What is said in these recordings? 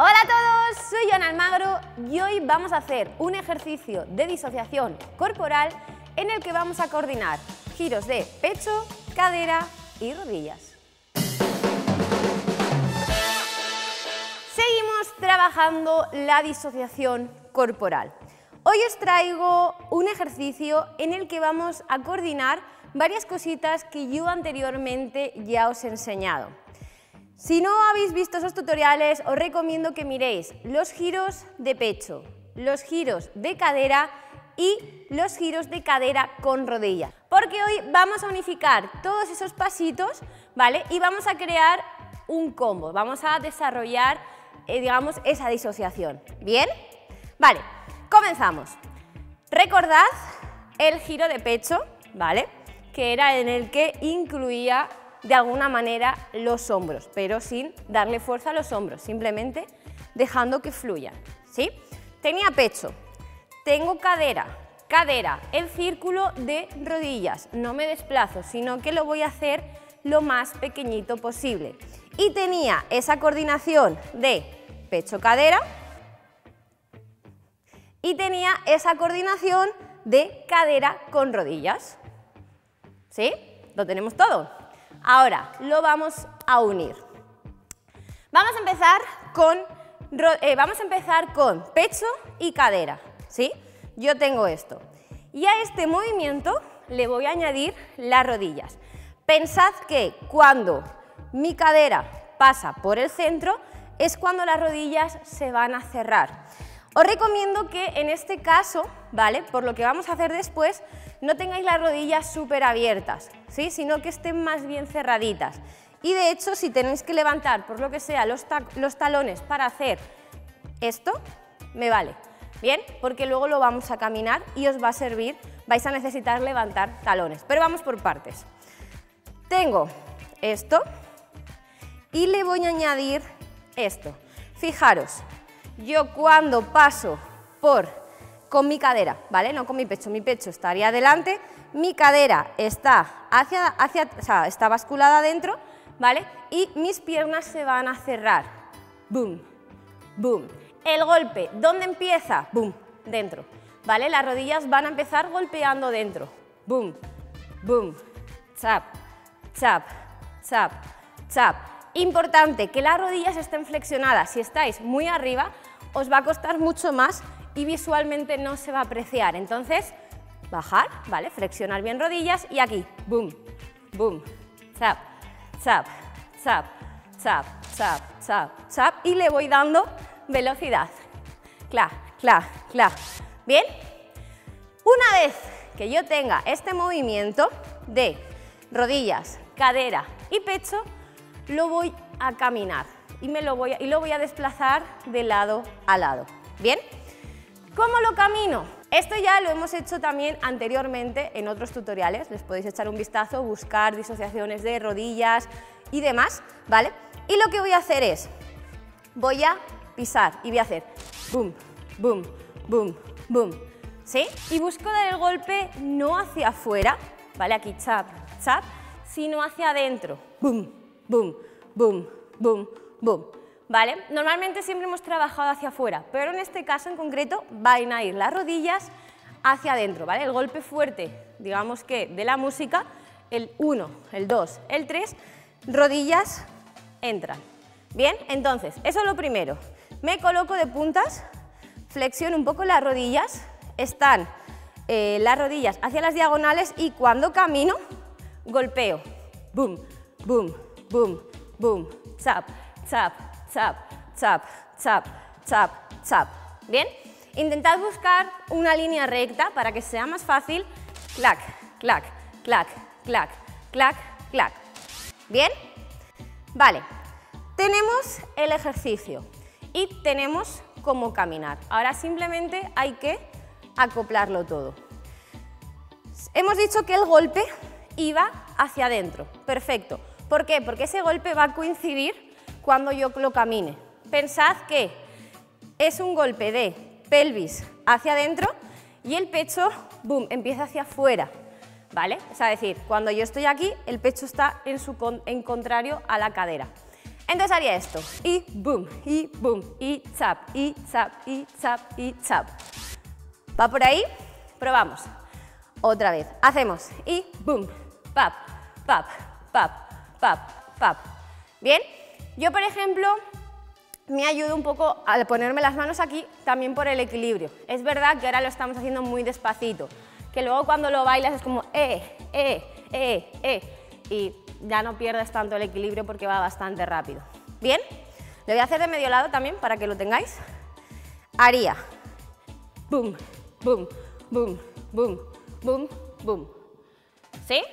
Hola a todos, soy Ana Almagro y hoy vamos a hacer un ejercicio de disociación corporal en el que vamos a coordinar giros de pecho, cadera y rodillas. Seguimos trabajando la disociación corporal. Hoy os traigo un ejercicio en el que vamos a coordinar varias cositas que yo anteriormente ya os he enseñado. Si no habéis visto esos tutoriales, os recomiendo que miréis los giros de pecho, los giros de cadera y los giros de cadera con rodilla. Porque hoy vamos a unificar todos esos pasitos, ¿vale? Y vamos a crear un combo, vamos a desarrollar, eh, digamos, esa disociación. ¿Bien? Vale, comenzamos. Recordad el giro de pecho, ¿vale? Que era en el que incluía de alguna manera los hombros, pero sin darle fuerza a los hombros, simplemente dejando que fluyan. ¿sí? Tenía pecho, tengo cadera, cadera, el círculo de rodillas, no me desplazo, sino que lo voy a hacer lo más pequeñito posible. Y tenía esa coordinación de pecho-cadera y tenía esa coordinación de cadera con rodillas. ¿Sí? ¿Lo tenemos todo? Ahora, lo vamos a unir. Vamos a empezar con, eh, vamos a empezar con pecho y cadera, ¿sí? Yo tengo esto. Y a este movimiento le voy a añadir las rodillas. Pensad que cuando mi cadera pasa por el centro es cuando las rodillas se van a cerrar. Os recomiendo que en este caso, ¿vale? Por lo que vamos a hacer después, no tengáis las rodillas súper abiertas, ¿sí? Sino que estén más bien cerraditas. Y de hecho, si tenéis que levantar, por lo que sea, los, los talones para hacer esto, me vale. ¿Bien? Porque luego lo vamos a caminar y os va a servir, vais a necesitar levantar talones. Pero vamos por partes. Tengo esto y le voy a añadir esto. Fijaros, yo cuando paso por con mi cadera, ¿vale? No con mi pecho, mi pecho estaría adelante, mi cadera está hacia, hacia o sea, está basculada adentro, ¿vale? Y mis piernas se van a cerrar. Boom, boom. El golpe, ¿dónde empieza? Boom, dentro. ¿Vale? Las rodillas van a empezar golpeando dentro. Boom, boom, chap, chap, chap, chap. Importante que las rodillas estén flexionadas. Si estáis muy arriba, os va a costar mucho más y visualmente no se va a apreciar. Entonces, bajar, ¿vale? Flexionar bien rodillas y aquí, boom, boom, chap, chap, chap, chap, chap, chap, chap y le voy dando velocidad. Cla, cla, cla. ¿Bien? Una vez que yo tenga este movimiento de rodillas, cadera y pecho, lo voy a caminar y, me lo, voy a, y lo voy a desplazar de lado a lado. ¿Bien? ¿Cómo lo camino? Esto ya lo hemos hecho también anteriormente en otros tutoriales, les podéis echar un vistazo, buscar disociaciones de rodillas y demás, ¿vale? Y lo que voy a hacer es, voy a pisar y voy a hacer boom, boom, boom, boom, ¿sí? Y busco dar el golpe no hacia afuera, ¿vale? Aquí chap, chap, sino hacia adentro, boom, boom, boom, boom, boom. ¿Vale? Normalmente siempre hemos trabajado hacia afuera, pero en este caso en concreto van a ir las rodillas hacia adentro, ¿vale? El golpe fuerte, digamos que de la música, el 1, el 2, el 3, rodillas entran. Bien, entonces, eso es lo primero. Me coloco de puntas, flexiono un poco las rodillas, están eh, las rodillas hacia las diagonales y cuando camino, golpeo. Boom, boom, boom, boom, zap, zap, chap, chap, chap, chap, chap. ¿Bien? Intentad buscar una línea recta para que sea más fácil. Clac, clac, clac, clac, clac, clac. ¿Bien? Vale. Tenemos el ejercicio y tenemos cómo caminar. Ahora simplemente hay que acoplarlo todo. Hemos dicho que el golpe iba hacia adentro. Perfecto. ¿Por qué? Porque ese golpe va a coincidir cuando yo lo camine. Pensad que es un golpe de pelvis hacia adentro y el pecho, boom, empieza hacia afuera. ¿Vale? Es decir, cuando yo estoy aquí, el pecho está en, su en contrario a la cadera. Entonces haría esto, y boom, y boom, y zap, y zap, y zap, y zap. ¿Va por ahí? Probamos. Otra vez. Hacemos y boom, pap, pap, pap, pap, pap. ¿Bien? Yo, por ejemplo, me ayudo un poco al ponerme las manos aquí también por el equilibrio. Es verdad que ahora lo estamos haciendo muy despacito, que luego cuando lo bailas es como eh, eh, eh, eh, y ya no pierdes tanto el equilibrio porque va bastante rápido. ¿Bien? Lo voy a hacer de medio lado también para que lo tengáis. Haría boom, boom, boom, boom, boom, boom. ¿Sí?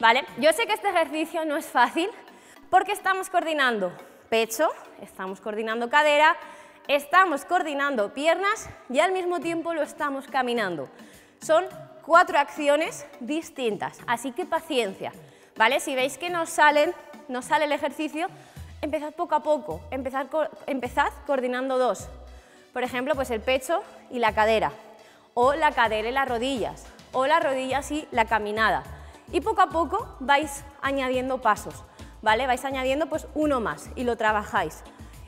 ¿Vale? Yo sé que este ejercicio no es fácil porque estamos coordinando pecho, estamos coordinando cadera, estamos coordinando piernas y al mismo tiempo lo estamos caminando. Son cuatro acciones distintas, así que paciencia. ¿Vale? Si veis que no, salen, no sale el ejercicio, empezad poco a poco, empezad, empezad coordinando dos. Por ejemplo, pues el pecho y la cadera, o la cadera y las rodillas, o las rodillas y la caminada. Y poco a poco vais añadiendo pasos, ¿vale? Vais añadiendo pues uno más y lo trabajáis.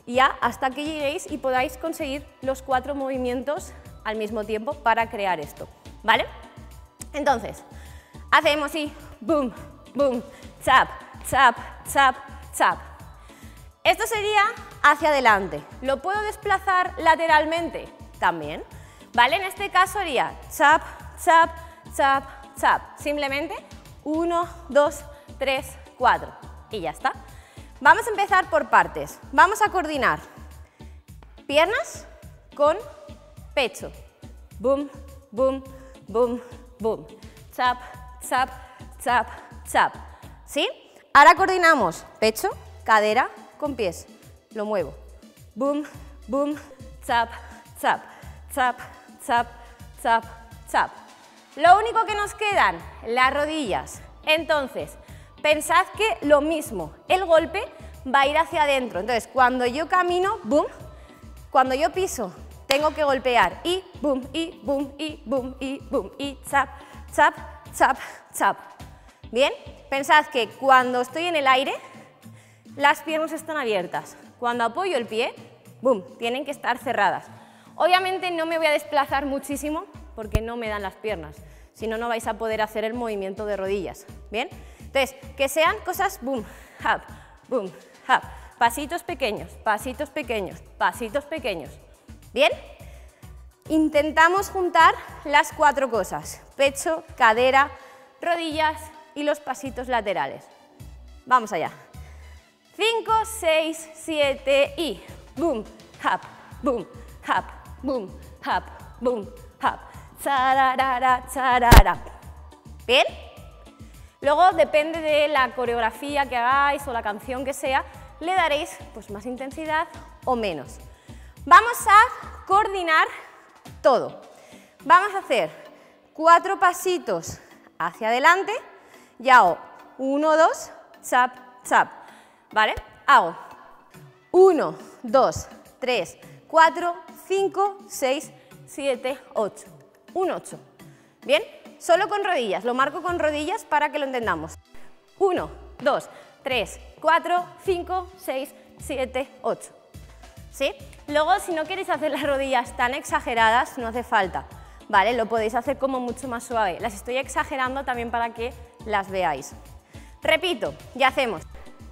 Y ya hasta que lleguéis y podáis conseguir los cuatro movimientos al mismo tiempo para crear esto, ¿vale? Entonces, hacemos y boom, boom, chap, chap, chap, chap. Esto sería hacia adelante. ¿Lo puedo desplazar lateralmente? También. ¿Vale? En este caso haría chap, chap, chap, chap. Simplemente 1, 2, 3, 4. Y ya está. Vamos a empezar por partes. Vamos a coordinar piernas con pecho. Boom, boom, boom, boom. Chap, chap, chap, chap. ¿Sí? Ahora coordinamos pecho, cadera con pies. Lo muevo. Boom, boom, chap, chap, chap, chap, chap, chap. Lo único que nos quedan, las rodillas. Entonces, pensad que lo mismo, el golpe va a ir hacia adentro. Entonces, cuando yo camino, boom, cuando yo piso, tengo que golpear y boom, y boom, y boom, y boom, y chap, chap, chap, chap. ¿Bien? Pensad que cuando estoy en el aire, las piernas están abiertas. Cuando apoyo el pie, boom, tienen que estar cerradas. Obviamente no me voy a desplazar muchísimo porque no me dan las piernas, si no, no vais a poder hacer el movimiento de rodillas, ¿bien? Entonces, que sean cosas boom, hop, boom, hop, pasitos pequeños, pasitos pequeños, pasitos pequeños, ¿bien? Intentamos juntar las cuatro cosas, pecho, cadera, rodillas y los pasitos laterales. Vamos allá. 5, 6, 7 y boom, hop, boom, hop, boom, hop, boom, hop. Chararara, charara. ¿Bien? Luego, depende de la coreografía que hagáis o la canción que sea, le daréis pues, más intensidad o menos. Vamos a coordinar todo. Vamos a hacer cuatro pasitos hacia adelante y hago uno, dos, chap, chap. ¿Vale? Hago uno, dos, tres, cuatro, cinco, seis, siete, ocho. Un 8. ¿Bien? Solo con rodillas, lo marco con rodillas para que lo entendamos. 1, 2, 3, 4, 5, 6, 7, 8. ¿Sí? Luego, si no queréis hacer las rodillas tan exageradas, no hace falta. ¿Vale? Lo podéis hacer como mucho más suave. Las estoy exagerando también para que las veáis. Repito, ya hacemos.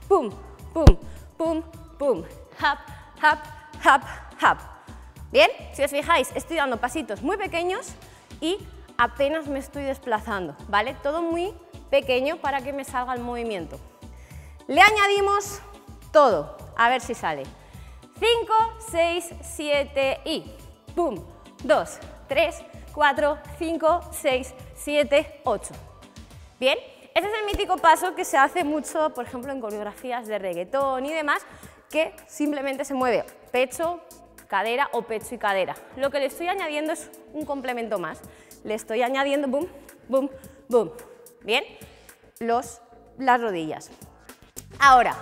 Pum, pum, pum, pum. Hap, hap, hap, hap. ¿Bien? Si os fijáis, estoy dando pasitos muy pequeños y apenas me estoy desplazando, ¿vale? Todo muy pequeño para que me salga el movimiento. Le añadimos todo, a ver si sale. 5, 6, 7 y ¡pum! 2, 3, 4, 5, 6, 7, 8. ¿Bien? Ese es el mítico paso que se hace mucho, por ejemplo, en coreografías de reggaetón y demás, que simplemente se mueve pecho, cadera o pecho y cadera. Lo que le estoy añadiendo es un complemento más. Le estoy añadiendo, boom, boom, boom. ¿Bien? Los, las rodillas. Ahora,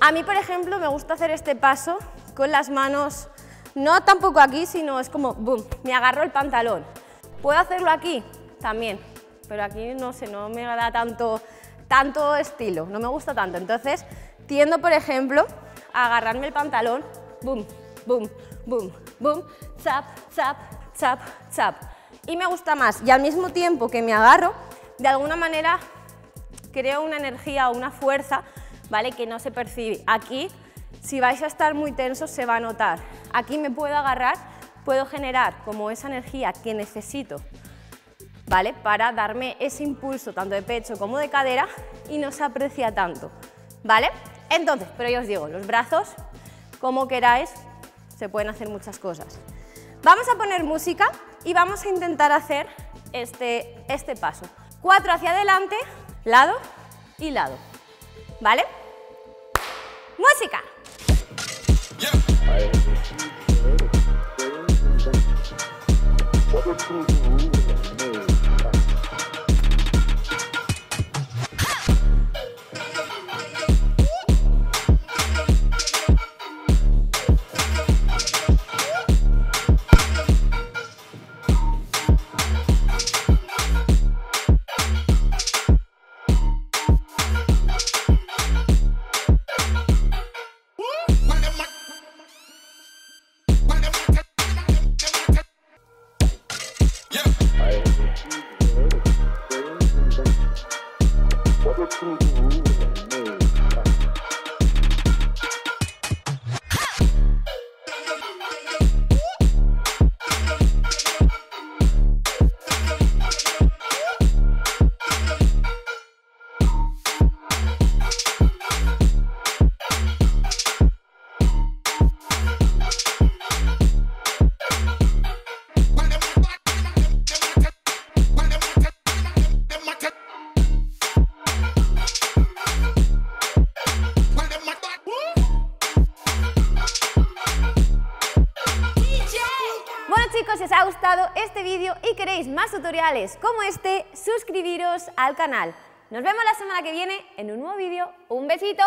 a mí, por ejemplo, me gusta hacer este paso con las manos, no tampoco aquí, sino es como, boom, me agarro el pantalón. ¿Puedo hacerlo aquí? También, pero aquí no sé, no me da tanto, tanto estilo, no me gusta tanto. Entonces, tiendo, por ejemplo, a agarrarme el pantalón, boom, boom, boom, boom, zap, zap, zap, zap. Y me gusta más. Y al mismo tiempo que me agarro, de alguna manera creo una energía o una fuerza, ¿vale? Que no se percibe. Aquí, si vais a estar muy tensos, se va a notar. Aquí me puedo agarrar, puedo generar como esa energía que necesito, ¿vale? Para darme ese impulso tanto de pecho como de cadera y no se aprecia tanto, ¿vale? Entonces, pero yo os digo, los brazos, como queráis, se pueden hacer muchas cosas. Vamos a poner música y vamos a intentar hacer este, este paso. Cuatro hacia adelante, lado y lado. ¿Vale? Este vídeo y queréis más tutoriales como este, suscribiros al canal. Nos vemos la semana que viene en un nuevo vídeo. ¡Un besito!